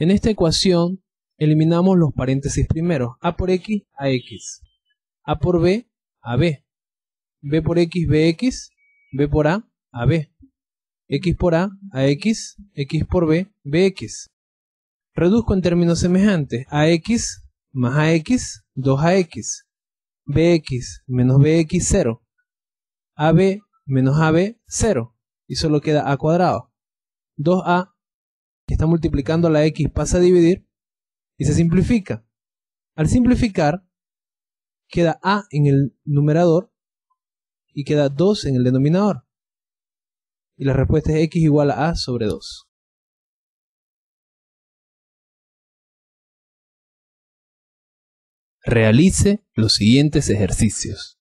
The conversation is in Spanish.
En esta ecuación eliminamos los paréntesis primeros, a por x, a x, a por b, a b, b por x, bx, b por a, a b, x por a, a x, x por b, bx. Reduzco en términos semejantes, ax más ax, 2ax, bx menos bx, 0, ab menos ab, 0, y solo queda a cuadrado. 2a, que está multiplicando la x, pasa a dividir, y se simplifica. Al simplificar, queda a en el numerador y queda 2 en el denominador. Y la respuesta es x igual a a sobre 2. Realice los siguientes ejercicios.